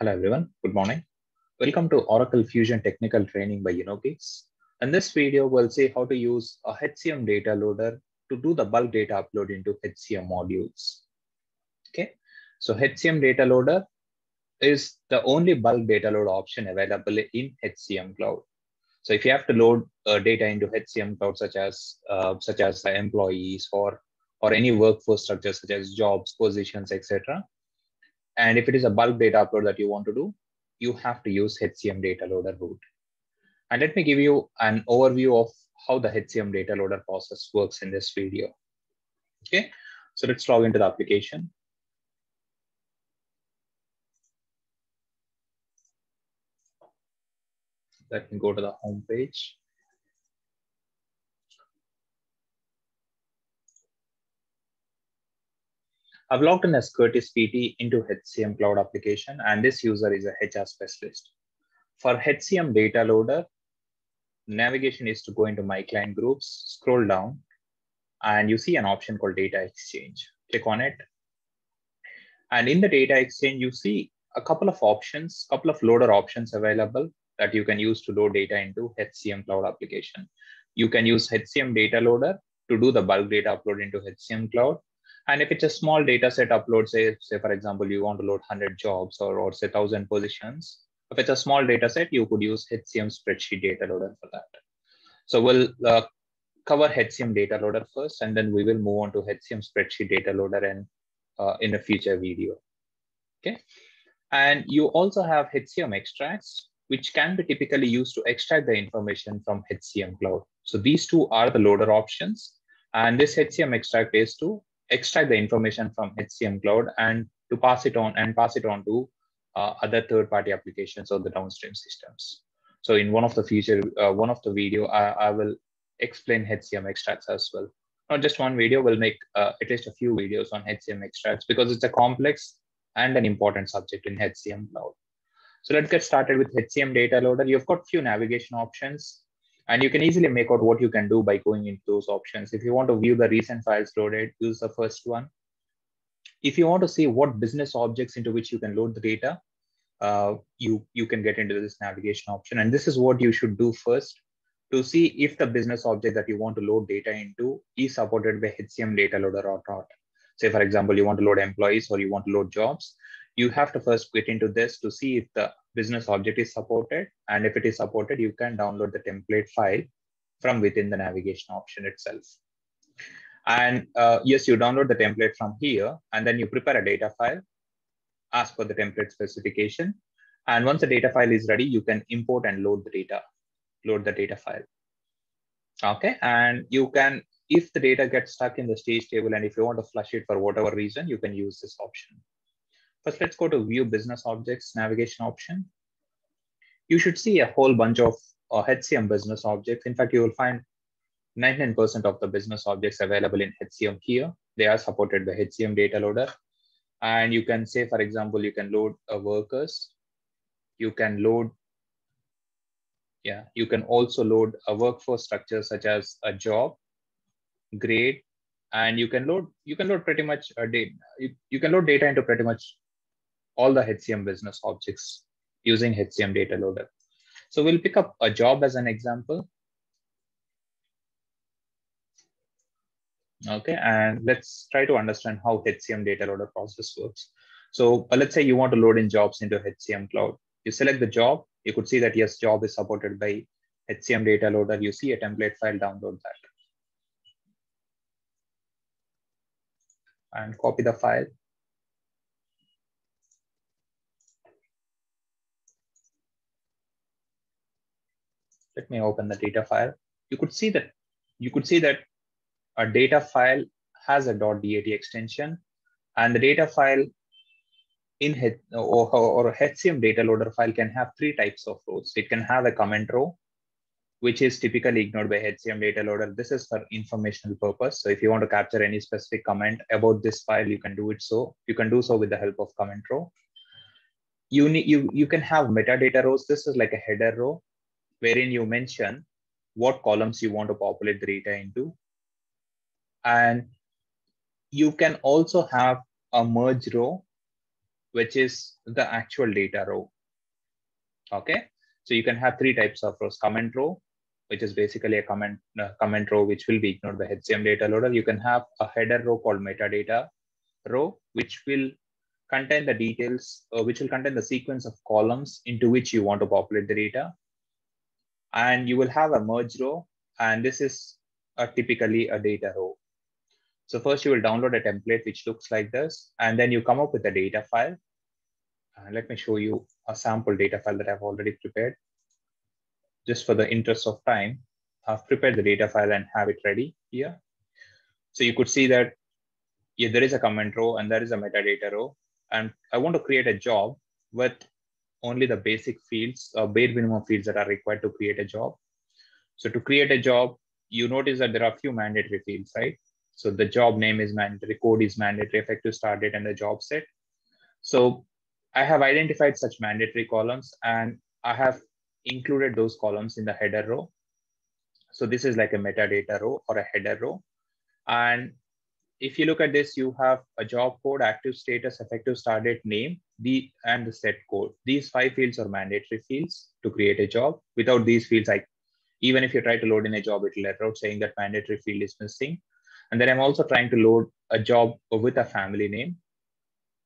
Hello everyone, good morning. Welcome to Oracle Fusion Technical Training by UnoGeeks. In this video, we'll see how to use a HCM data loader to do the bulk data upload into HCM modules. Okay, so HCM data loader is the only bulk data load option available in HCM Cloud. So if you have to load uh, data into HCM Cloud, such as uh, such as the employees or or any workforce structure such as jobs, positions, etc. And if it is a bulk data upload that you want to do, you have to use HCM data loader route. And let me give you an overview of how the HCM data loader process works in this video. Okay, so let's log into the application. Let me go to the home page. I've logged in as Curtis PT into HCM Cloud application, and this user is a HR specialist. For HCM data loader, navigation is to go into my client groups, scroll down, and you see an option called data exchange. Click on it. And in the data exchange, you see a couple of options, couple of loader options available that you can use to load data into HCM Cloud application. You can use HCM data loader to do the bulk data upload into HCM Cloud and if it's a small data set upload, say, say for example, you want to load 100 jobs or, or say 1,000 positions, if it's a small data set, you could use HCM spreadsheet data loader for that. So we'll uh, cover HCM data loader first, and then we will move on to HCM spreadsheet data loader and uh, in a future video. Okay. And you also have HCM extracts, which can be typically used to extract the information from HCM cloud. So these two are the loader options. And this HCM extract is to extract the information from HCM cloud and to pass it on and pass it on to uh, other third-party applications or the downstream systems. So in one of the future, uh, one of the video, I, I, will explain HCM extracts as well. Not just one video, we'll make uh, at least a few videos on HCM extracts because it's a complex and an important subject in HCM cloud. So let's get started with HCM data loader. You've got few navigation options and you can easily make out what you can do by going into those options. If you want to view the recent files loaded, use the first one. If you want to see what business objects into which you can load the data, uh, you, you can get into this navigation option. And this is what you should do first to see if the business object that you want to load data into is supported by HCM data loader or not. Say, for example, you want to load employees or you want to load jobs. You have to first get into this to see if the business object is supported. And if it is supported, you can download the template file from within the navigation option itself. And uh, yes, you download the template from here, and then you prepare a data file as per the template specification. And once the data file is ready, you can import and load the data, load the data file. Okay, and you can, if the data gets stuck in the stage table, and if you want to flush it for whatever reason, you can use this option. First, let's go to view business objects navigation option. You should see a whole bunch of uh, HCM business objects. In fact, you will find 99% of the business objects available in HCM here. They are supported by HCM data loader. And you can say, for example, you can load a workers. You can load, yeah, you can also load a workforce structure such as a job, grade, and you can load, you can load pretty much a data. You, you can load data into pretty much all the HCM business objects using HCM data loader. So we'll pick up a job as an example. Okay, and let's try to understand how HCM data loader process works. So uh, let's say you want to load in jobs into HCM cloud. You select the job. You could see that yes, job is supported by HCM data loader. You see a template file, download that. And copy the file let me open the data file. You could see that you could see that a data file has a .dat extension, and the data file in or, or HCM data loader file can have three types of rows. It can have a comment row, which is typically ignored by HCM data loader. This is for informational purpose. So if you want to capture any specific comment about this file, you can do it so. You can do so with the help of comment row. You need you you can have metadata rows. This is like a header row wherein you mention what columns you want to populate the data into. And you can also have a merge row which is the actual data row. Okay, so you can have three types of rows, comment row, which is basically a comment, uh, comment row, which will be ignored by HCM data loader. You can have a header row called metadata row, which will contain the details, uh, which will contain the sequence of columns into which you want to populate the data. And you will have a merge row, and this is a, typically a data row. So first you will download a template which looks like this, and then you come up with a data file. Uh, let me show you a sample data file that I've already prepared. Just for the interest of time, I've prepared the data file and have it ready here. So you could see that yeah, there is a comment row and there is a metadata row. And I want to create a job with only the basic fields, or bare minimum fields that are required to create a job. So to create a job, you notice that there are a few mandatory fields, right? So the job name is mandatory, code is mandatory, effective start date, and the job set. So I have identified such mandatory columns and I have included those columns in the header row. So this is like a metadata row or a header row. And if you look at this, you have a job code, active status, effective start date, name, the and the set code. These five fields are mandatory fields to create a job. Without these fields, like even if you try to load in a job, it will let out saying that mandatory field is missing. And then I'm also trying to load a job with a family name.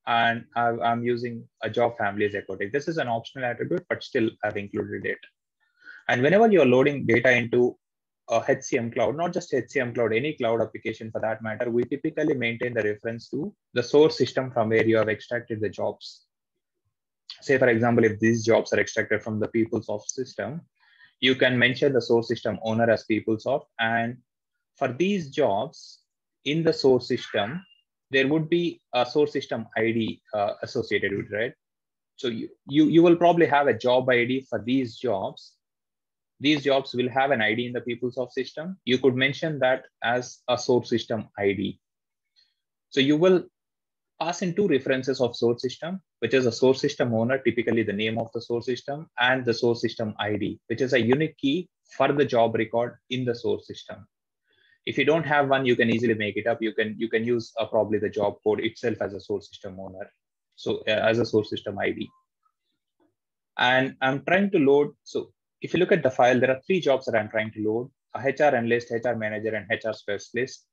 And I'm using a job family as a echo This is an optional attribute, but still I've included it. And whenever you're loading data into a HCM cloud, not just HCM cloud, any cloud application for that matter, we typically maintain the reference to the source system from where you have extracted the jobs. Say, for example, if these jobs are extracted from the PeopleSoft system, you can mention the source system owner as PeopleSoft. And for these jobs in the source system, there would be a source system ID uh, associated with it, right? So you, you, you will probably have a job ID for these jobs these jobs will have an ID in the PeopleSoft system. You could mention that as a source system ID. So you will pass in two references of source system, which is a source system owner, typically the name of the source system, and the source system ID, which is a unique key for the job record in the source system. If you don't have one, you can easily make it up. You can you can use uh, probably the job code itself as a source system owner, so uh, as a source system ID. And I'm trying to load. So if you look at the file, there are three jobs that I'm trying to load, a HR analyst, HR manager, and HR specialist.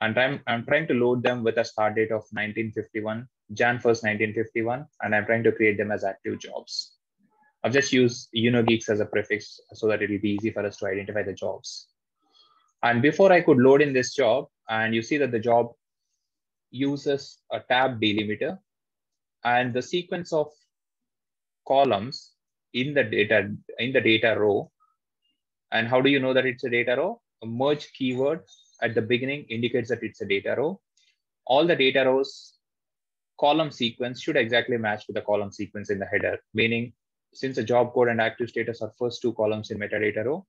And I'm, I'm trying to load them with a start date of 1951, Jan 1st, 1951, and I'm trying to create them as active jobs. I've just used UnoGeeks as a prefix so that it'll be easy for us to identify the jobs. And before I could load in this job, and you see that the job uses a tab delimiter, and the sequence of columns in the data in the data row. And how do you know that it's a data row? A merge keyword at the beginning indicates that it's a data row. All the data rows column sequence should exactly match with the column sequence in the header, meaning since the job code and active status are first two columns in metadata row,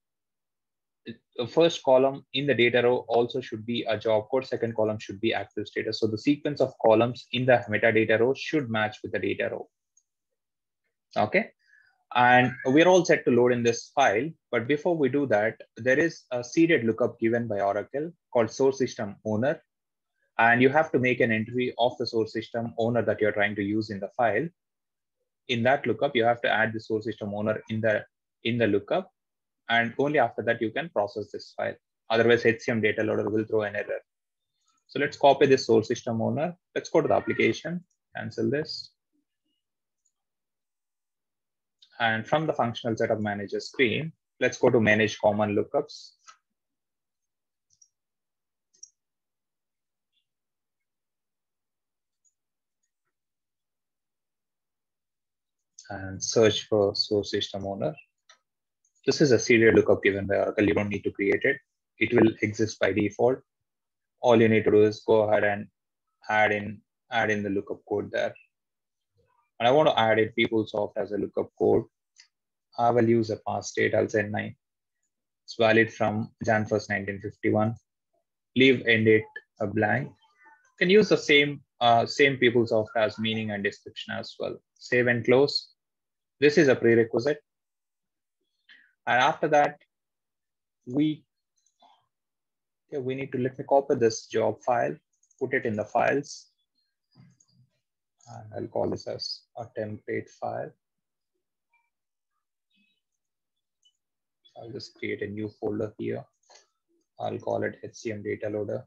the first column in the data row also should be a job code, second column should be active status. So the sequence of columns in the metadata row should match with the data row. Okay, and we're all set to load in this file. But before we do that, there is a seeded lookup given by Oracle called source system owner. And you have to make an entry of the source system owner that you're trying to use in the file. In that lookup, you have to add the source system owner in the, in the lookup. And only after that, you can process this file. Otherwise, HCM data loader will throw an error. So let's copy this source system owner. Let's go to the application, cancel this. And from the functional setup manager screen, let's go to manage common lookups. And search for source system owner. This is a serial lookup given by Oracle. You don't need to create it. It will exist by default. All you need to do is go ahead and add in add in the lookup code there. And I want to add it PeopleSoft as a lookup code. I will use a past date. I'll say 9. It's valid from Jan 1st, 1951. Leave end date a blank. You can use the same uh, same PeopleSoft as meaning and description as well. Save and close. This is a prerequisite. And after that, we we need to let me copy this job file, put it in the files, And I'll call this as a template file. I'll just create a new folder here. I'll call it HCM data loader.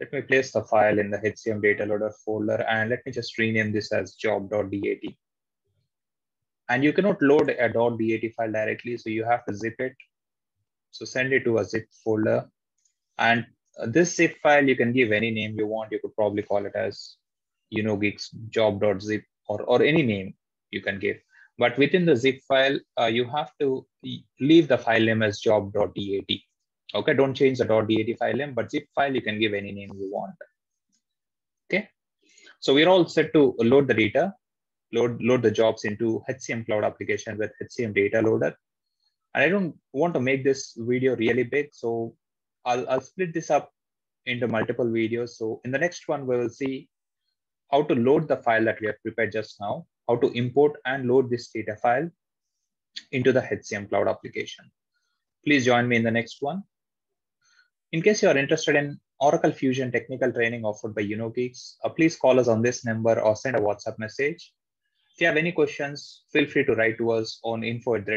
Let me place the file in the HCM data loader folder and let me just rename this as job.dat. And you cannot load a .dat file directly, so you have to zip it. So send it to a zip folder. And this zip file, you can give any name you want. You could probably call it as UnoGeeks job.zip or, or any name you can give. But within the zip file, uh, you have to leave the file name as job.dat. Okay, don't change the .dat file name, but zip file, you can give any name you want. Okay, so we're all set to load the data, load, load the jobs into HCM cloud application with HCM data loader. And I don't want to make this video really big, so I'll, I'll split this up into multiple videos. So in the next one, we will see how to load the file that we have prepared just now how to import and load this data file into the HCM cloud application. Please join me in the next one. In case you are interested in Oracle Fusion technical training offered by UnoGeeks, uh, please call us on this number or send a WhatsApp message. If you have any questions, feel free to write to us on info at.